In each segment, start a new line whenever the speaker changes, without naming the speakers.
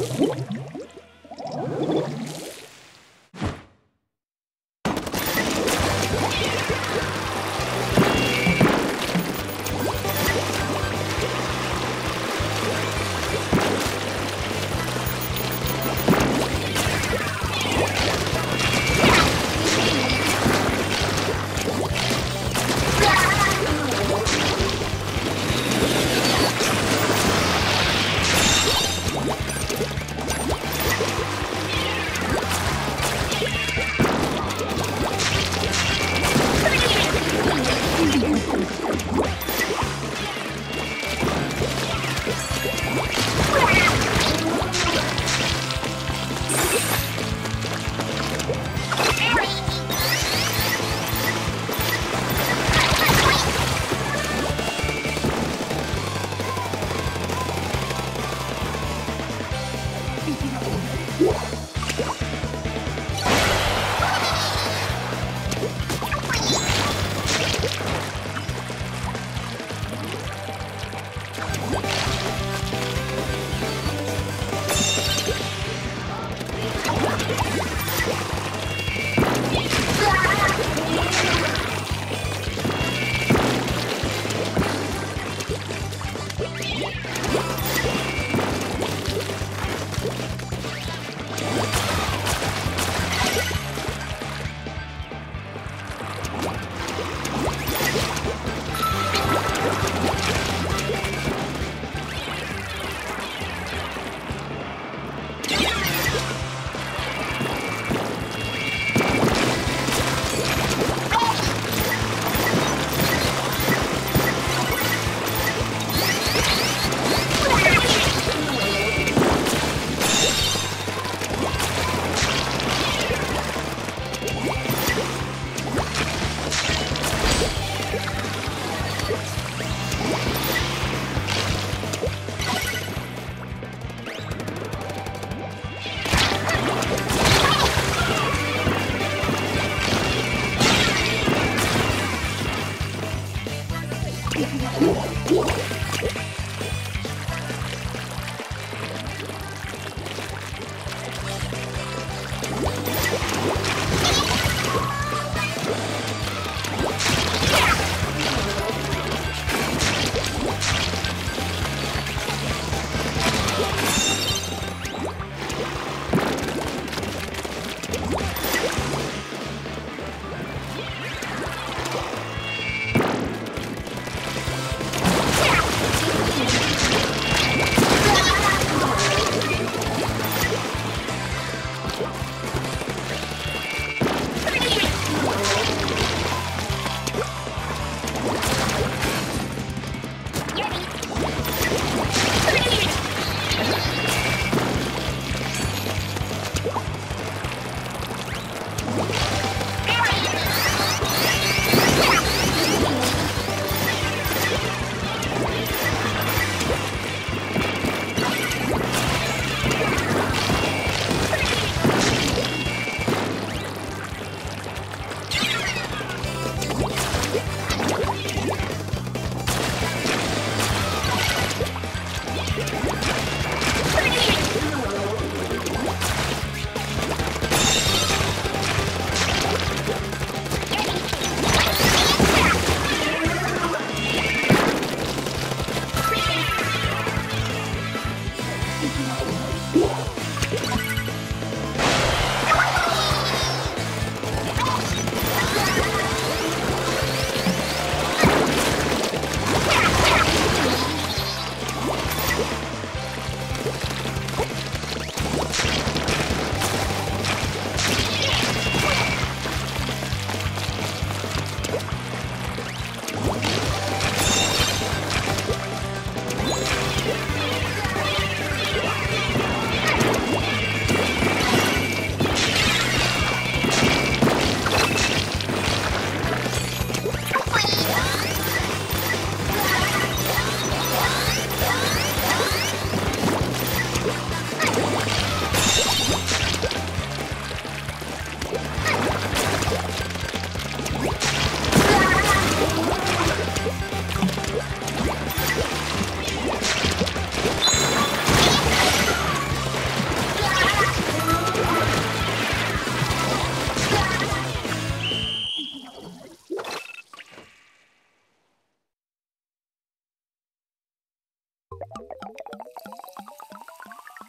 Uhum. あっ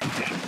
Thank you.